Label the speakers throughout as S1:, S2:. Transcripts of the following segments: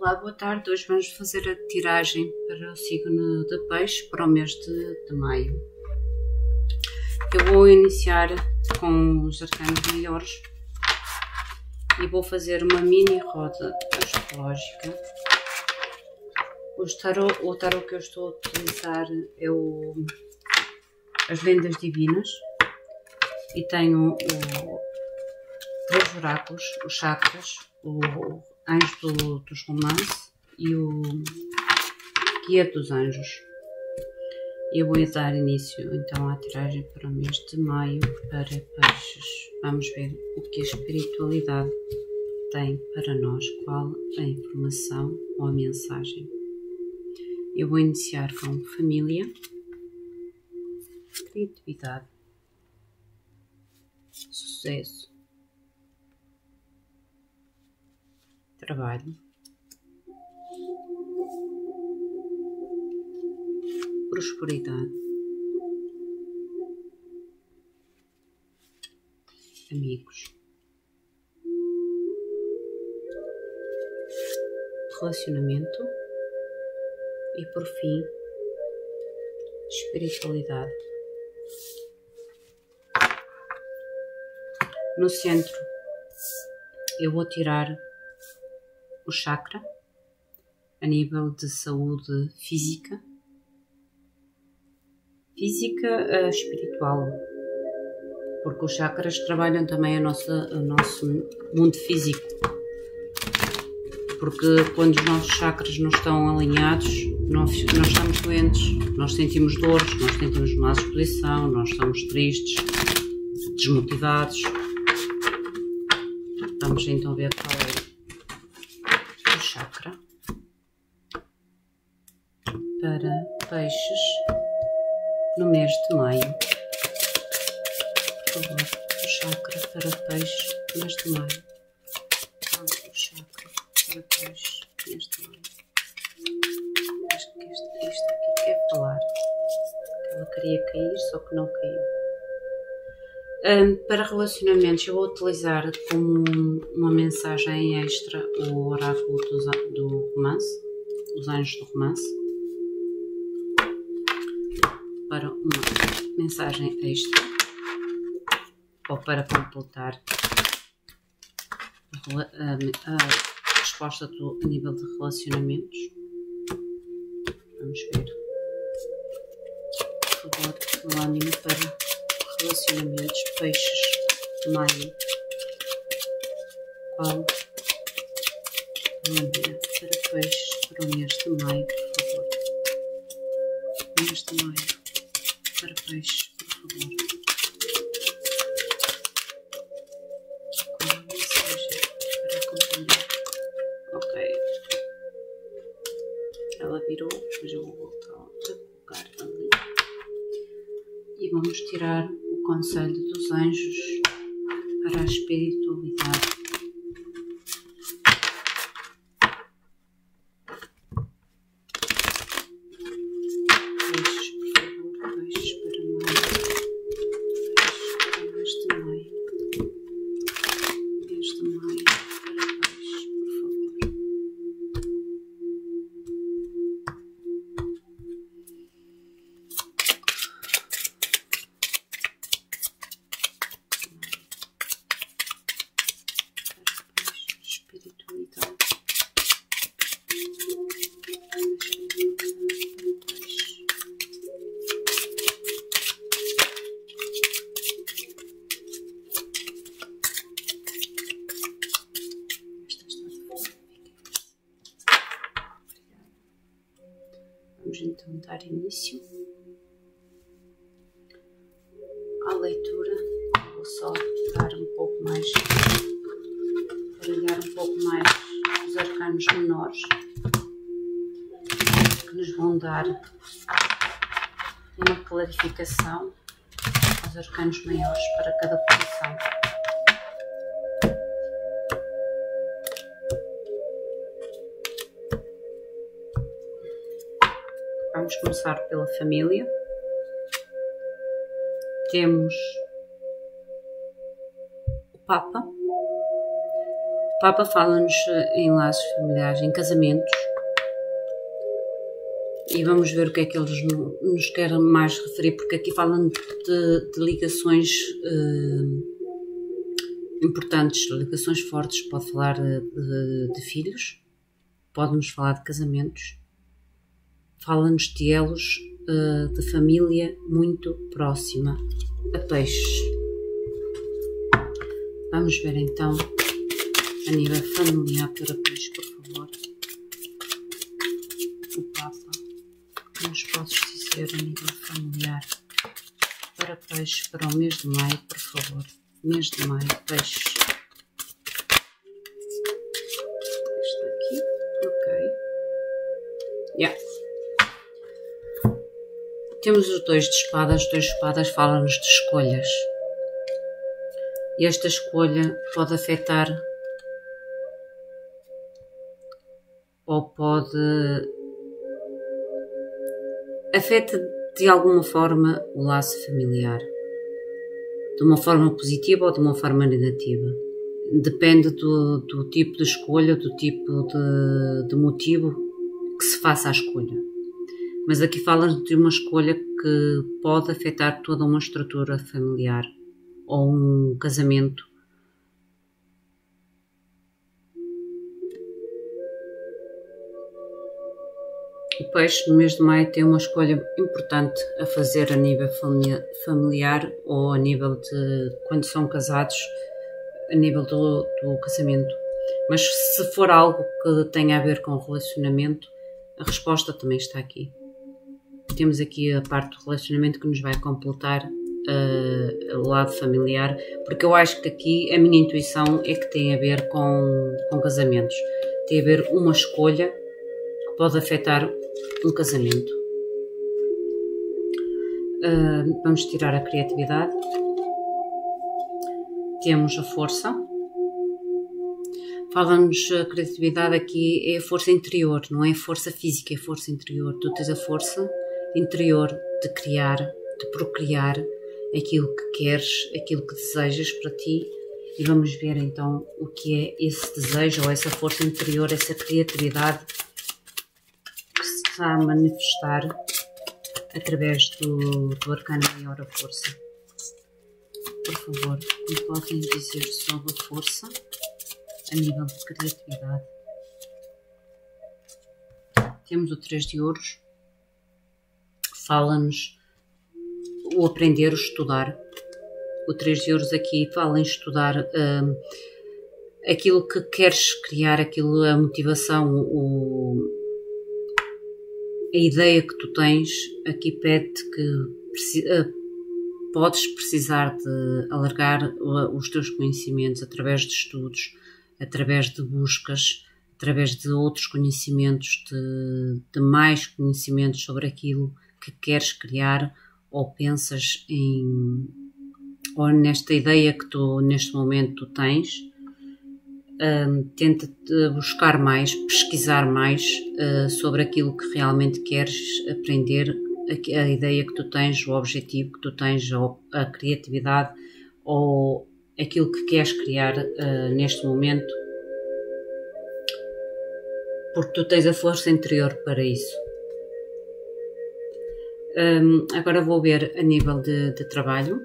S1: Olá, boa tarde. Hoje vamos fazer a tiragem para o signo de peixe para o mês de, de maio. Eu vou iniciar com os arcanos maiores e vou fazer uma mini roda astrológica. O tarot, o tarot que eu estou a utilizar é o, as lendas divinas e tenho o, três oráculos, os chakras, o Anjo do, dos Romances e o Guia dos Anjos. Eu vou dar início então à tiragem para o mês de maio para peixes. Vamos ver o que a espiritualidade tem para nós, qual a informação ou a mensagem. Eu vou iniciar com família, criatividade, sucesso, trabalho, prosperidade, amigos, relacionamento. E, por fim, espiritualidade. No centro, eu vou tirar o chakra a nível de saúde física, física uh, espiritual, porque os chakras trabalham também a nossa, o nosso mundo físico. Porque quando os nossos chakras não estão alinhados, nós, nós estamos doentes, nós sentimos dores, nós sentimos má disposição, nós estamos tristes, desmotivados. Vamos então ver qual maio. Por favor, o chakra para mês de maio. O chakra para mês de maio. Acho que isto, isto aqui quer falar. Ela queria cair, só que não caiu. Um, para relacionamentos, eu vou utilizar como uma mensagem extra o oráculo do, do romance, os anjos do romance, para uma mensagem extra ou para completar a, a, resposta do, nível de relacionamentos. Vamos ver. Ânimo para relacionamentos, peixes, maio. Qual lâmina para peixes para o mês de maio, por favor? Mês de maio para peixes, por favor. Qual a mensagem para acompanhar? Ok. Ela virou, mas eu vou voltar a colocar ali. E vamos tirar conselho dos anjos para a espiritualidade. Então dar início à leitura. Vou só dar um pouco mais, baralhar um pouco mais os arcanos menores que nos vão dar uma clarificação aos arcanos maiores para cada posição. Começar pela família. Temos o Papa Papa fala-nos em laços familiares, em casamentos. E vamos ver o que é que eles nos querem mais referir, porque aqui falam de, de ligações uh, importantes, ligações fortes. Pode falar de, de, de filhos, pode-nos falar de casamentos, fala-nos de elos uh, de família muito próxima a peixes. Vamos ver então a nível familiar para peixes, por favor. O Papa, nos podes dizer a nível familiar para peixes para o mês de maio, por favor. Mês de maio, peixes. Este aqui, ok. Yeah. Temos os dois de espadas, dois de espadas falam-nos de escolhas. E esta escolha pode afetar ou pode afeta de alguma forma o laço familiar, de uma forma positiva ou de uma forma negativa. Depende do, do tipo de escolha, do tipo de, de motivo que se faça a escolha. Mas aqui fala de uma escolha que pode afetar toda uma estrutura familiar ou um casamento O peixe no mês de maio tem uma escolha importante a fazer a nível familiar ou a nível de quando são casados, a nível do, do casamento. Mas se for algo que tenha a ver com relacionamento, a resposta também está aqui. Temos aqui a parte do relacionamento que nos vai completar uh, o lado familiar, porque eu acho que aqui a minha intuição é que tem a ver com, com casamentos. Tem a ver uma escolha que pode afetar um casamento. Uh, vamos tirar a criatividade. Temos a força. Fala-nos a criatividade aqui é a força interior, não é força física, é força interior. Tu tens a força interior de criar, de procriar aquilo que queres, aquilo que desejas para ti. E vamos ver então o que é esse desejo ou essa força interior, essa criatividade a manifestar através do, do arcano maior a força. Por favor, me podem dizer sobre a força a nível de criatividade. Temos o 3 de ouros. Fala-nos o aprender, o estudar. O 3 de ouros aqui fala em estudar um, aquilo que queres criar, aquilo, a motivação, o, a ideia que tu tens aqui pede que uh, podes precisar de alargar os teus conhecimentos através de estudos, através de buscas, através de outros conhecimentos, de, de mais conhecimentos sobre aquilo que queres criar ou pensas em ou nesta ideia que tu neste momento tens um, tenta buscar mais, pesquisar mais uh, sobre aquilo que realmente queres aprender, a, a, ideia que tu tens, o objetivo que tu tens, ou a criatividade, ou aquilo que queres criar uh, neste momento, porque tu tens a força interior para isso. Um, agora vou ver a nível de, de trabalho.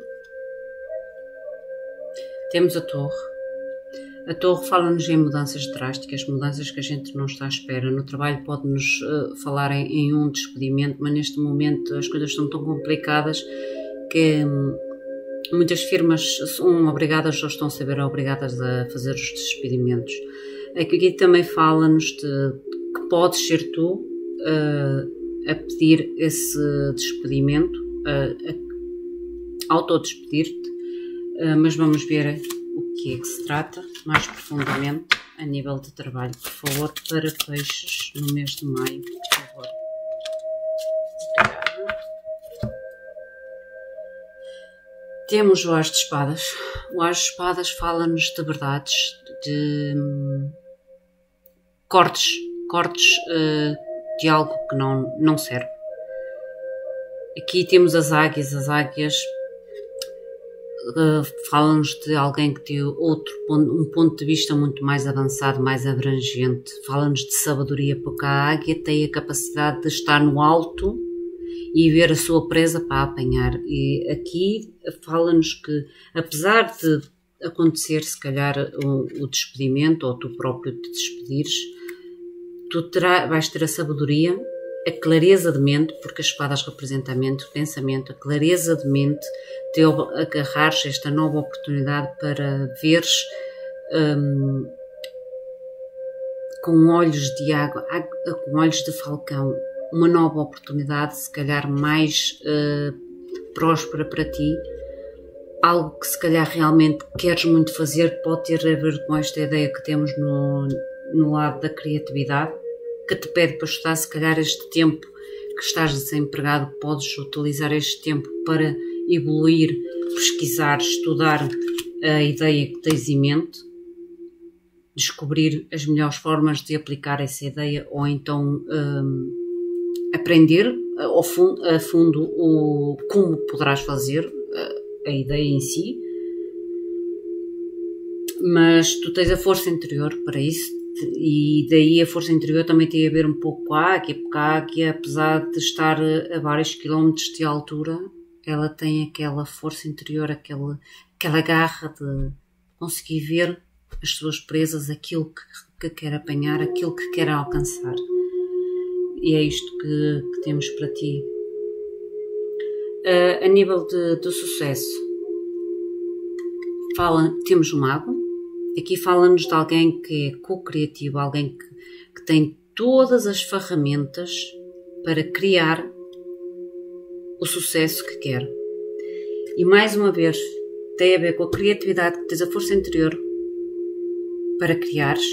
S1: Temos a torre a torre fala-nos em mudanças drásticas, mudanças que a gente não está à espera. No trabalho pode-nos uh, falar em, em, um despedimento, mas neste momento as coisas estão tão complicadas que hum, muitas firmas são obrigadas ou estão a saber obrigadas a fazer os despedimentos. Aqui também fala-nos de que podes ser tu uh, a pedir esse despedimento, uh, a autodespedir-te, mas vamos ver que é que se trata, mais profundamente, a nível de trabalho, por favor, para peixes no mês de maio, por favor. Temos o As de Espadas. O As de Espadas fala-nos de verdades, de hum, cortes, cortes uh, de algo que não, não serve. Aqui temos as águias. As águias uh, fala-nos de alguém que tem outro um ponto de vista muito mais avançado, mais abrangente. Fala-nos de sabedoria, porque a águia tem a capacidade de estar no alto e ver a sua presa para apanhar. E aqui fala-nos que, apesar de acontecer, se calhar, o, o despedimento ou tu próprio te despedires, tu terá, vais ter a sabedoria a clareza de mente, porque as espadas representam a mente, o pensamento, a clareza de mente de agarrares esta nova oportunidade para veres um, com olhos de água, com olhos de falcão, uma nova oportunidade, se calhar mais uh, próspera para ti, algo que se calhar realmente queres muito fazer, pode ter a ver com esta ideia que temos no, no lado da criatividade que te pede para estudar, se calhar este tempo que estás desempregado, podes utilizar este tempo para evoluir, pesquisar, estudar a ideia que tens em mente, descobrir as melhores formas de aplicar essa ideia ou então um, aprender ao fundo, a fundo o, como poderás fazer a, a ideia em si. Mas tu tens a força interior para isso, e daí a força interior também tem a ver um pouco com a águia, porque a águia, apesar de estar a vários quilómetros de altura, ela tem aquela força interior, aquela, aquela garra de conseguir ver as suas presas, aquilo que, que quer apanhar, aquilo que quer alcançar. E é isto que, que temos para ti. Uh, a nível de, de sucesso, fala, temos um mago, Aqui fala-nos de alguém que é co-criativo, alguém que, que tem todas as ferramentas para criar o sucesso que quer. E mais uma vez, tem a ver com a criatividade, que tens a força interior para criares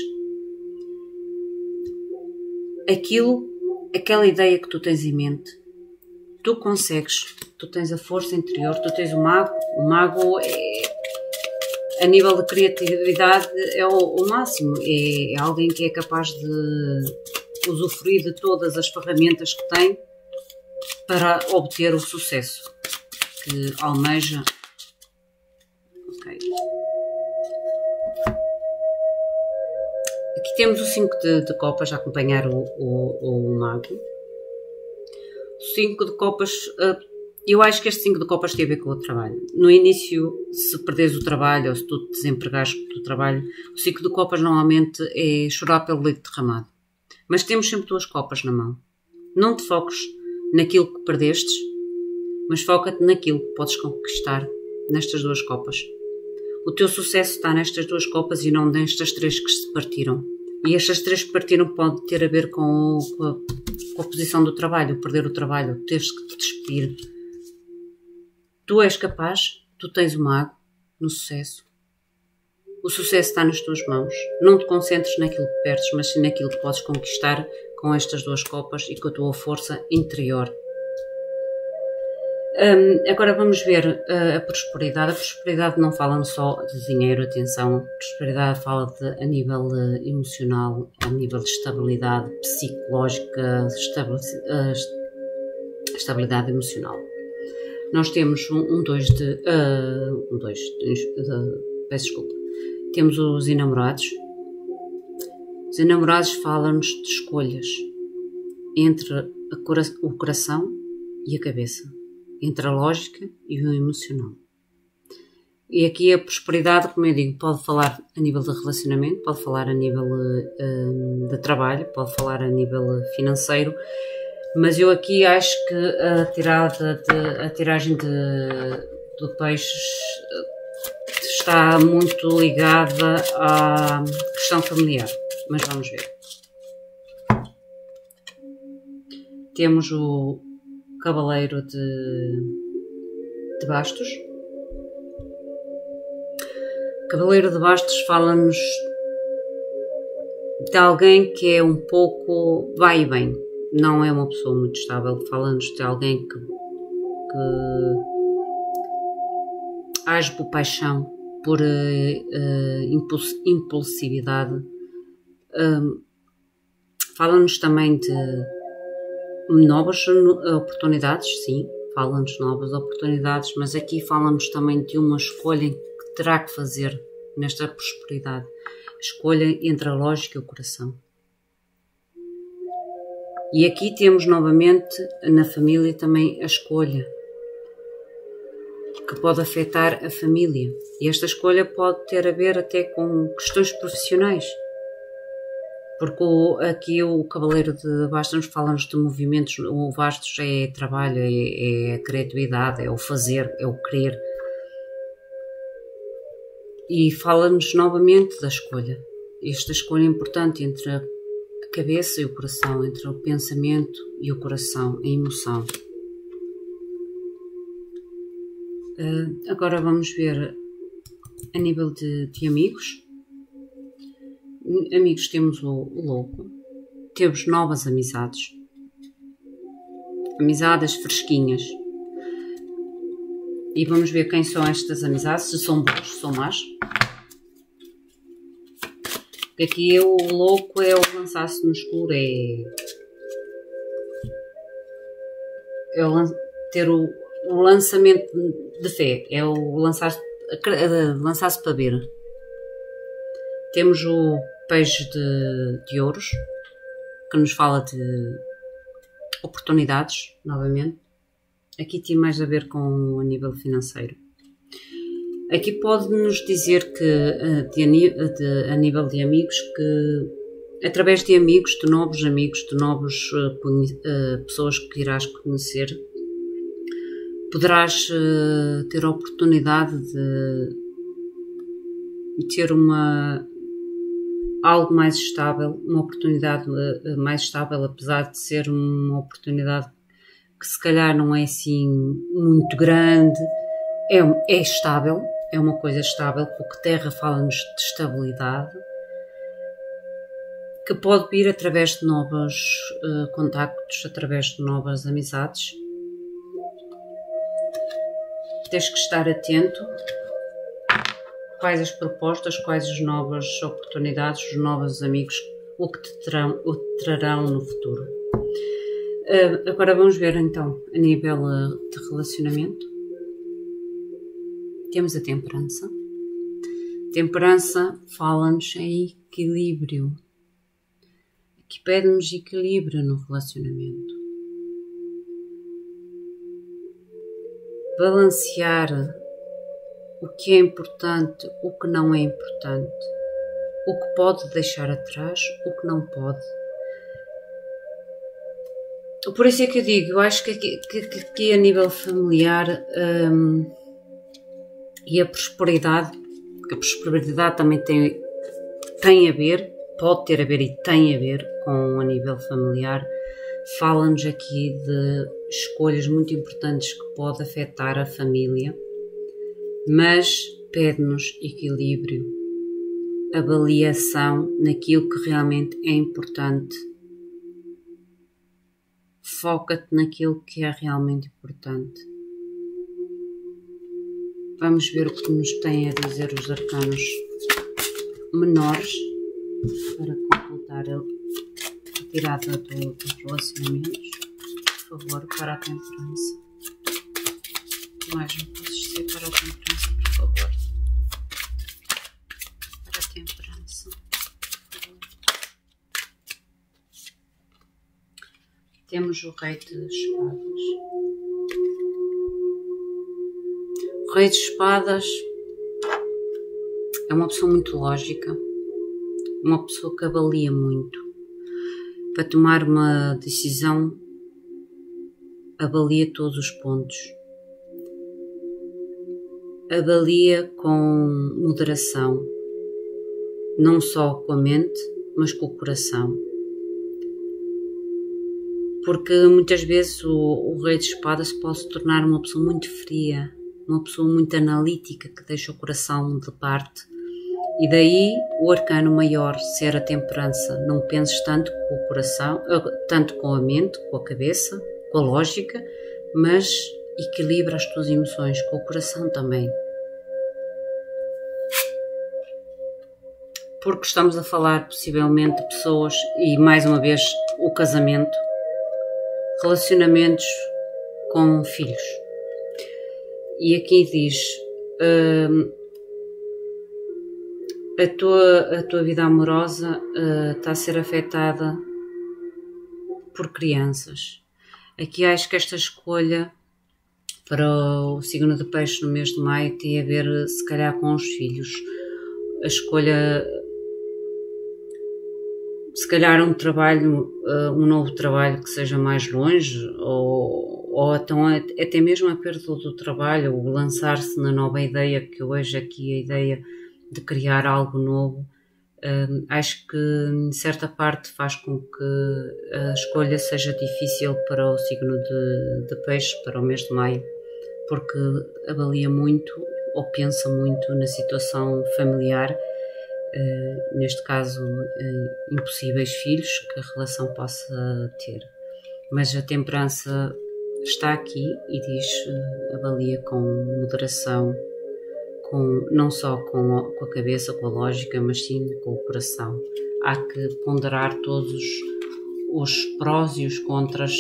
S1: aquilo, aquela ideia que tu tens em mente. Tu consegues, tu tens a força interior, tu tens o mago. O mago é, a nível de criatividade é o, o máximo. É, é, alguém que é capaz de usufruir de todas as ferramentas que tem para obter o sucesso que almeja. Ok. Aqui temos o 5 de, de, copas a acompanhar o, o, o mago. O 5 de copas uh, eu acho que este 5 de copas tem a ver com o trabalho. No início, se perdes o trabalho ou se tu te desempregares do trabalho, o 5 de copas normalmente é chorar pelo leite derramado. Mas temos sempre duas copas na mão. Não te foques naquilo que perdestes, mas foca-te naquilo que podes conquistar nestas duas copas. O teu sucesso está nestas duas copas e não nestas três que se partiram. E estas três que partiram pode ter a ver com, com, a, com a posição do trabalho, perder o trabalho, teres que te despedir Tu és capaz, tu tens o mago no sucesso. O sucesso está nas tuas mãos. Não te concentres naquilo que perdes, mas sim naquilo que podes conquistar com estas duas copas e com a tua força interior. Um, agora vamos ver uh, a prosperidade. A prosperidade não fala só de dinheiro, atenção. A prosperidade fala de, a nível uh, emocional, a nível de estabilidade psicológica, uh, estabilidade emocional. Nós temos um, dois de. Uh, um dois. Uh, peço desculpa. Temos os enamorados. Os enamorados falam-nos de escolhas entre cora o coração e a cabeça, entre a lógica e o emocional. E aqui a prosperidade, como eu digo, pode falar a nível de relacionamento, pode falar a nível uh, de trabalho, pode falar a nível financeiro mas eu aqui acho que a tirada de, a tiragem de, do peixe está muito ligada à questão familiar. Mas vamos ver. Temos o Cavaleiro de, de Bastos. Cavaleiro de Bastos fala-nos de alguém que é um pouco vai e vem não é uma pessoa muito estável. Fala-nos de alguém que, que age por paixão, por uh, impuls impulsividade. Um, Fala-nos também de novas oportunidades, sim. fala-nos novas oportunidades, mas aqui fala-nos também de uma escolha que terá que fazer nesta prosperidade. Escolha entre a lógica e o coração. E aqui temos novamente na família também a escolha, que pode afetar a família. E esta escolha pode ter a ver até com questões profissionais. Porque aqui o Cavaleiro de Bastos fala-nos de movimentos, o Bastos é trabalho, é, é criatividade, é o fazer, é o querer. E fala-nos novamente da escolha. Esta escolha importante entre cabeça e o coração, entre o pensamento e o coração, a emoção. Uh, agora vamos ver a nível de, de, amigos. Amigos, temos o, o louco, temos novas amizades, amizades fresquinhas. E vamos ver quem são estas amizades, se são boas, se são más. Porque aqui o louco é o lançar-se no escuro, é. É o ter o, o lançamento de fé, é o lançar-se lançar para ver. Temos o peixe de, de ouros, que nos fala de oportunidades, novamente. Aqui tem mais a ver com a nível financeiro. Aqui pode-nos dizer que, eh, de, de, a nível de amigos, que através de amigos, de novos amigos, de novas uh, uh, pessoas que irás conhecer, poderás uh, ter a oportunidade de, ter uma algo mais estável, uma oportunidade mais estável, apesar de ser uma oportunidade que se calhar não é assim muito grande, é, é estável, é uma coisa estável, porque terra fala-nos de estabilidade, que pode vir através de novos uh, contactos, através de novas amizades. Tens que estar atento quais as propostas, quais as novas oportunidades, os novos amigos, o que te terão, o te trarão no futuro. Uh, agora vamos ver então a nível uh, de relacionamento. Temos a temperança. Temperança fala-nos em equilíbrio. Aqui pede-nos equilíbrio no relacionamento. Balancear o que é importante, o que não é importante, o que pode deixar atrás, o que não pode. Por isso é que eu digo, eu acho que aqui, que, que, que a nível familiar hum, e a prosperidade, a prosperidade também tem, tem a ver, pode ter a ver e tem a ver com a nível familiar, fala-nos aqui de escolhas muito importantes que pode afetar a família, mas pede-nos equilíbrio, avaliação naquilo que realmente é importante. Foca-te naquilo que é realmente importante. Vamos ver o que nos têm a dizer os arcanos menores para completar a tirada do, dos relacionamentos. Por favor, para a temperança. Mais um posso para a temperança, por favor. Para a temperança. Temos o rei de espadas. O Rei de Espadas é uma pessoa muito lógica, uma pessoa que avalia muito. Para tomar uma decisão, avalia todos os pontos. Avalia com moderação, não só com a mente, mas com o coração. Porque muitas vezes o, o Rei de Espadas pode se tornar uma pessoa muito fria, uma pessoa muito analítica que deixa o coração de parte. E daí o arcano maior ser a temperança. Não penses tanto com o coração, eh, tanto com a mente, com a cabeça, com a lógica, mas equilibra as tuas emoções com o coração também. Porque estamos a falar possivelmente de pessoas e mais uma vez o casamento, relacionamentos com filhos. E aqui diz: uh, a, tua, a tua vida amorosa uh, está a ser afetada por crianças. Aqui acho que esta escolha para o signo de peixe no mês de maio tem a ver, se calhar, com os filhos. A escolha, se calhar, um trabalho, uh, um novo trabalho que seja mais longe, ou, ou então até mesmo a perda do trabalho, ou lançar-se na nova ideia, que hoje aqui a ideia de criar algo novo. Uh, acho que, certa parte, faz com que a escolha seja difícil para o signo de, de peixe, para o mês de maio porque avalia muito ou pensa muito na situação familiar, uh, neste caso, uh, impossíveis filhos que a relação possa ter. Mas a temperança está aqui e diz, uh, avalia com moderação, com, não só com a, com a cabeça, com a lógica, mas sim com o coração. Há que ponderar todos os prós e os contras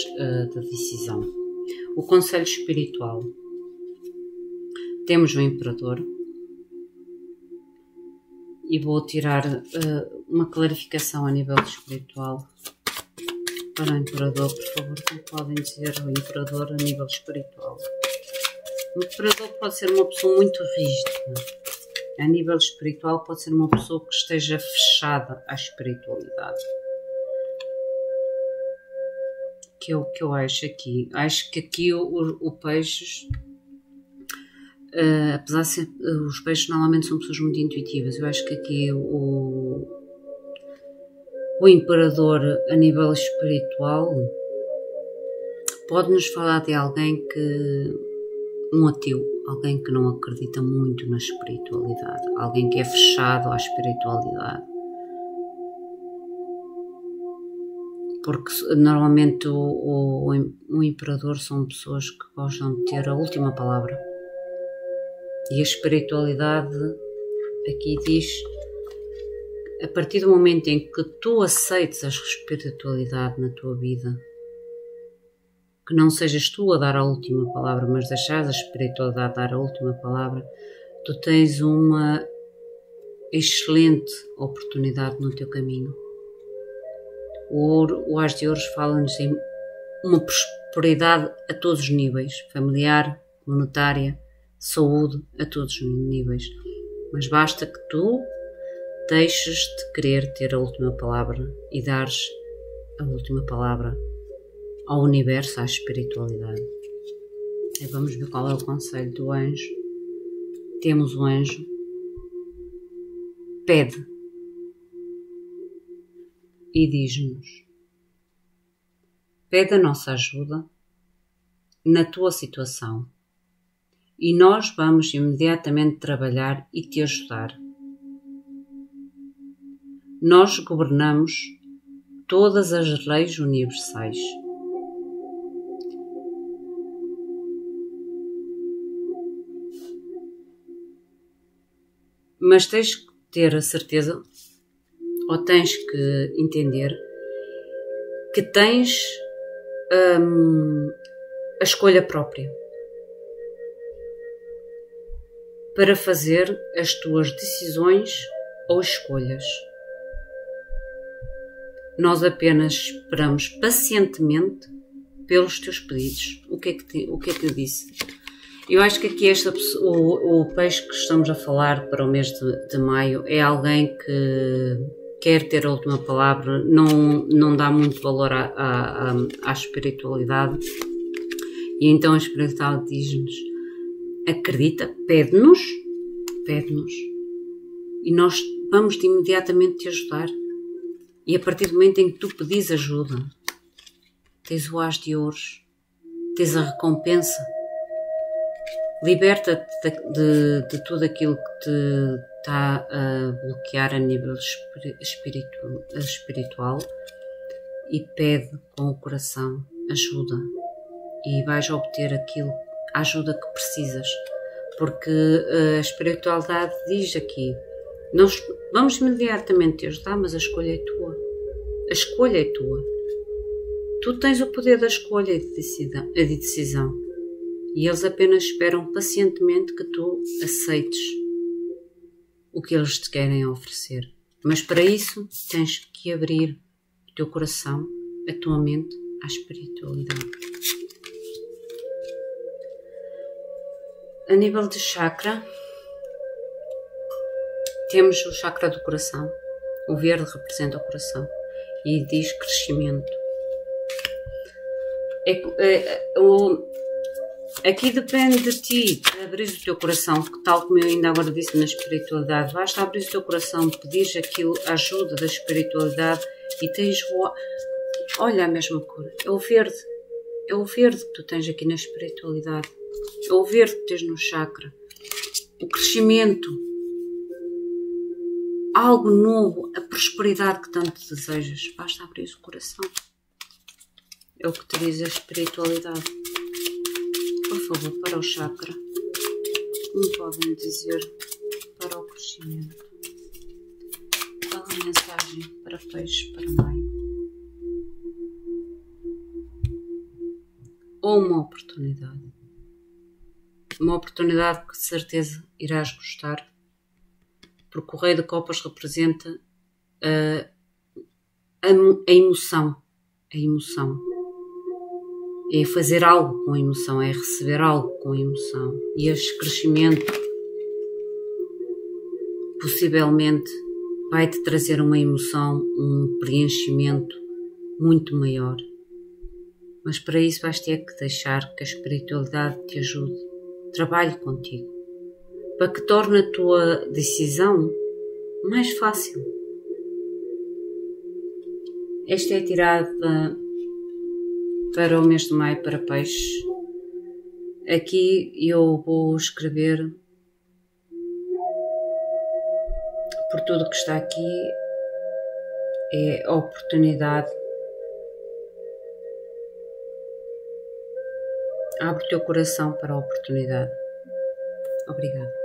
S1: da decisão. O conselho espiritual temos o Imperador. E vou tirar uh, uma clarificação a nível espiritual para o Imperador, por favor, como podem dizer o Imperador a nível espiritual. O Imperador pode ser uma pessoa muito rígida. A nível espiritual, pode ser uma pessoa que esteja fechada à espiritualidade. Que é o que eu acho aqui. Acho que aqui o, o, Peixes Uh, apesar de ser, uh, os peixes normalmente são pessoas muito intuitivas, eu acho que aqui o, o imperador a nível espiritual pode nos falar de alguém que um ateu, alguém que não acredita muito na espiritualidade, alguém que é fechado à espiritualidade. Porque normalmente o, o, o imperador são pessoas que gostam de ter a última palavra e a espiritualidade aqui diz a partir do momento em que tu aceites a espiritualidade na tua vida, que não sejas tu a dar a última palavra, mas deixares a espiritualidade dar a última palavra, tu tens uma excelente oportunidade no teu caminho. O ouro, o As de Ouros fala-nos em uma prosperidade a todos os níveis, familiar, monetária, saúde a todos os níveis. Mas basta que tu deixes de querer ter a última palavra e dares a última palavra ao universo, à espiritualidade. E vamos ver qual é o conselho do anjo. Temos o anjo. Pede e diz-nos: Pede a nossa ajuda na tua situação e nós vamos imediatamente trabalhar e te ajudar. Nós governamos todas as leis universais. Mas tens que ter a certeza, ou tens que entender, que tens hum, a escolha própria para fazer as tuas decisões ou escolhas. Nós apenas esperamos pacientemente pelos teus pedidos. O que é que, te, o que, é que eu disse? Eu acho que aqui esta, o, o peixe que estamos a falar para o mês de, de maio é alguém que quer ter a última palavra, não, não dá muito valor à, à, à espiritualidade. E então a espiritualidade diz-nos: acredita, pede-nos, pede-nos. E nós vamos de imediatamente te ajudar. E a partir do momento em que tu pedis ajuda, tens o as de ouros, tens a recompensa. Liberta-te de, de, tudo aquilo que te está a bloquear a nível espiritual, espiritual e pede com o coração ajuda e vais obter aquilo a ajuda que precisas, porque eh, a espiritualidade diz aqui: nós vamos imediatamente te ajudar, mas a escolha é tua. A escolha é tua. Tu tens o poder da escolha e de decisão. E eles apenas esperam pacientemente que tu aceites o que eles te querem oferecer. Mas para isso tens que abrir o teu coração, a tua mente à espiritualidade. A nível de chakra, temos o chakra do coração. O verde representa o coração e diz crescimento. É, é, o, aqui depende de ti, abrir o teu coração, tal como eu ainda agora disse na espiritualidade. Basta abrir o teu coração, pedir aquilo, a ajuda da espiritualidade e tens. Olha a mesma cor, é o verde. É o verde que tu tens aqui na espiritualidade. É o verde que tens no chakra. O crescimento, algo novo, a prosperidade que tanto desejas. Basta abrir o coração. É o que te diz a espiritualidade. Por favor, para o chakra, como podem dizer para o crescimento? Qual a mensagem para peixe, para maio? Ou uma oportunidade. Uma oportunidade que de certeza irás gostar porque o Rei de Copas representa uh, a, a emoção. A emoção. É fazer algo com emoção, é receber algo com emoção. E este crescimento possivelmente vai-te trazer uma emoção, um preenchimento muito maior. Mas para isso vais ter que deixar que a espiritualidade te ajude, trabalhe contigo para que torne a tua decisão mais fácil. Esta é tirada para o mês de maio para peixe. Aqui eu vou escrever por tudo que está aqui é a oportunidade. Abre o teu coração para a oportunidade. Obrigada.